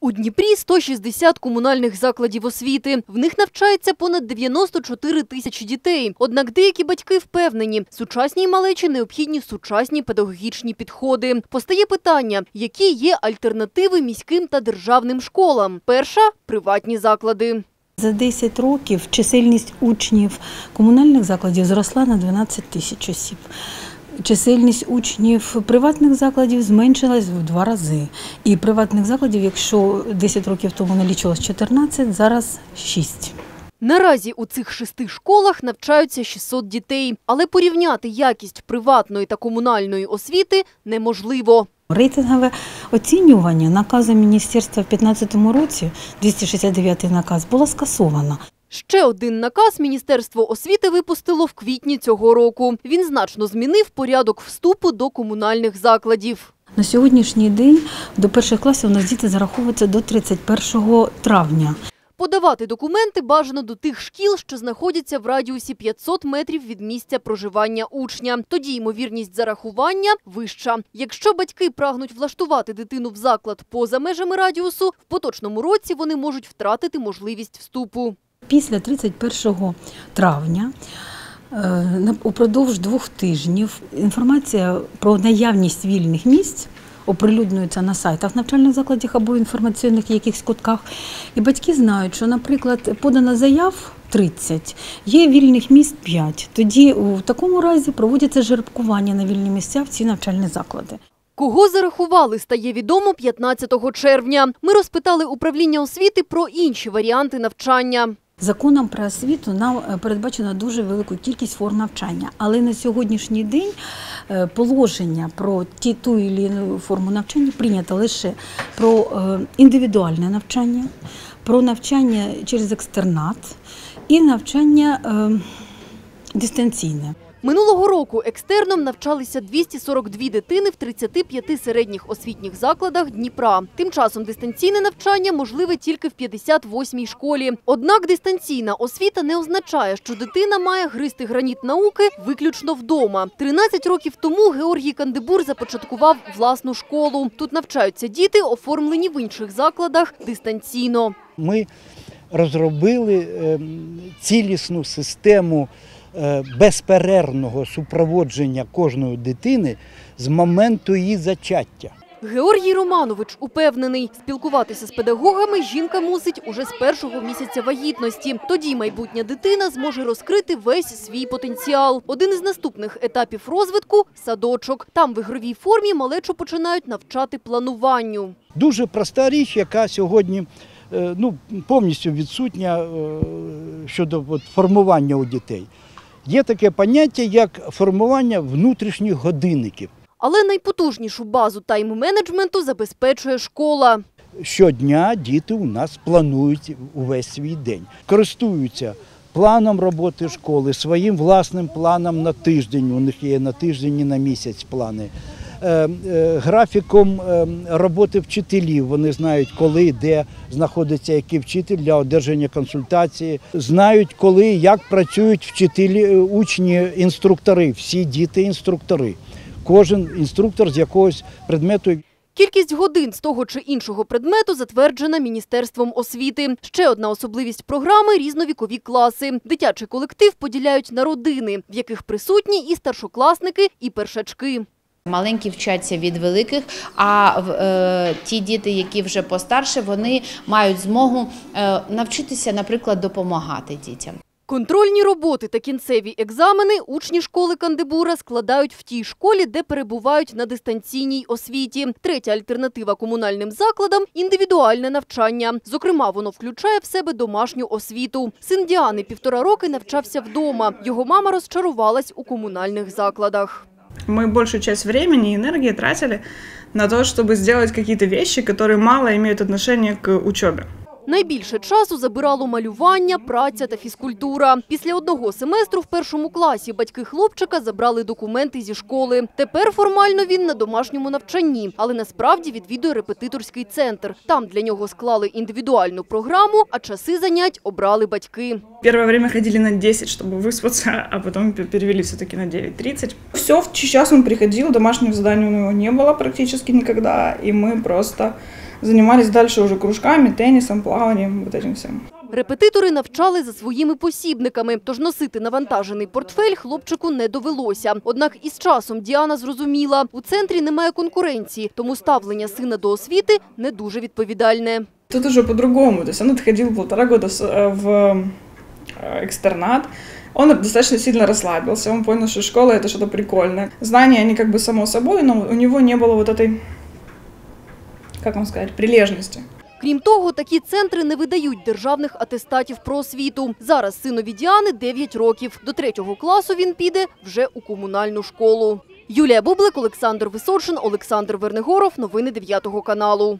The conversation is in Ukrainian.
У Дніпрі 160 комунальних закладів освіти. В них навчається понад 94 тисячі дітей. Однак деякі батьки впевнені, сучасній малечі необхідні сучасні педагогічні підходи. Постає питання, які є альтернативи міським та державним школам. Перша – приватні заклади. За 10 років чисельність учнів комунальних закладів зросла на 12 тисяч осіб. Чисельність учнів приватних закладів зменшилась в два рази. І приватних закладів, якщо 10 років тому налічувалось 14, зараз 6. Наразі у цих шести школах навчаються 600 дітей, але порівняти якість приватної та комунальної освіти неможливо. Рейтингове оцінювання наказом міністерства в 2015 році, 269 наказ, було скасовано. Ще один наказ Міністерство освіти випустило в квітні цього року. Він значно змінив порядок вступу до комунальних закладів. На сьогоднішній день до перших класів у нас діти зараховуються до 31 травня. Подавати документи бажано до тих шкіл, що знаходяться в радіусі 500 метрів від місця проживання учня. Тоді ймовірність зарахування вища. Якщо батьки прагнуть влаштувати дитину в заклад поза межами радіусу, в поточному році вони можуть втратити можливість вступу. Після 31 травня е, упродовж двох тижнів інформація про наявність вільних місць оприлюднюється на сайтах навчальних закладів або інформаційних якихось кутках. І батьки знають, що, наприклад, подано заяв 30, є вільних місць 5. Тоді у такому разі проводяться жеребкування на вільні місця в ці навчальні заклади. Кого зарахували, стає відомо 15 червня. Ми розпитали управління освіти про інші варіанти навчання. Законом про освіту нам передбачена передбачено дуже велику кількість форм навчання, але на сьогоднішній день е, положення про ті ту і іншу форму навчання прийнято лише про е, індивідуальне навчання, про навчання через екстернат і навчання е, дистанційне. Минулого року екстерном навчалися 242 дитини в 35 середніх освітніх закладах Дніпра. Тим часом дистанційне навчання можливе тільки в 58-й школі. Однак дистанційна освіта не означає, що дитина має гризти граніт науки виключно вдома. 13 років тому Георгій Кандибур започаткував власну школу. Тут навчаються діти, оформлені в інших закладах дистанційно. Ми розробили ем, цілісну систему безперервного супроводження кожної дитини з моменту її зачаття. Георгій Романович упевнений, спілкуватися з педагогами жінка мусить уже з першого місяця вагітності. Тоді майбутня дитина зможе розкрити весь свій потенціал. Один із наступних етапів розвитку – садочок. Там в ігровій формі малечу починають навчати плануванню. Дуже проста річ, яка сьогодні е, ну, повністю відсутня е, щодо формування у дітей. Є таке поняття, як формування внутрішніх годинників. Але найпотужнішу базу тайм-менеджменту забезпечує школа. Щодня діти у нас планують увесь свій день, користуються планом роботи школи, своїм власним планом на тиждень. У них є на тиждень і на місяць плани. Е, е, Графіком е, роботи вчителів. Вони знають, коли, де знаходиться який вчитель для одержання консультації. Знають, коли, як працюють вчителі, учні, інструктори, всі діти інструктори. Кожен інструктор з якогось предмету Кількість годин з того чи іншого предмету затверджена Міністерством освіти. Ще одна особливість програми – різновікові класи. Дитячий колектив поділяють на родини, в яких присутні і старшокласники, і першачки. Маленькі вчаться від великих, а е, ті діти, які вже постарше, вони мають змогу е, навчитися, наприклад, допомагати дітям. Контрольні роботи та кінцеві екзамени учні школи Кандибура складають в тій школі, де перебувають на дистанційній освіті. Третя альтернатива комунальним закладам – індивідуальне навчання. Зокрема, воно включає в себе домашню освіту. Син Діани півтора роки навчався вдома. Його мама розчарувалась у комунальних закладах Мы большую часть времени и энергии тратили на то, чтобы сделать какие-то вещи, которые мало имеют отношение к учебе. Найбільше часу забирало малювання, праця та фізкультура. Після одного семестру в першому класі батьки хлопчика забрали документи зі школи. Тепер формально він на домашньому навчанні, але насправді відвідує репетиторський центр. Там для нього склали індивідуальну програму, а часи занять обрали батьки. Первое время ходили на 10, чтобы выспаться, а потом пе- перевели все-таки на 9.30. Все, в час он приходил, домашних заданий у него не было практически никогда, и мы просто занимались дальше уже кружками, теннисом, плаванием, вот этим всем. Репетитори навчали за своїми посібниками, тож носити навантажений портфель хлопчику не довелося. Однак із часом Діана зрозуміла, у центрі немає конкуренції, тому ставлення сина до освіти не дуже відповідальне. Тут уже по-другому. То есть он отходил полтора года с- э, в э, экстернат. Он достаточно сильно расслабился, он понял, что школа это что-то прикольное. Знания, они как бы само собой, но у него не было вот этой, как вам сказать, прилежности. Крім того, такі центри не видають державних атестатів про освіту. Зараз синові Діани 9 років. До третього класу він піде вже у комунальну школу. Юлія Бублик, Олександр Височин, Олександр Вернигоров. Новини 9 каналу.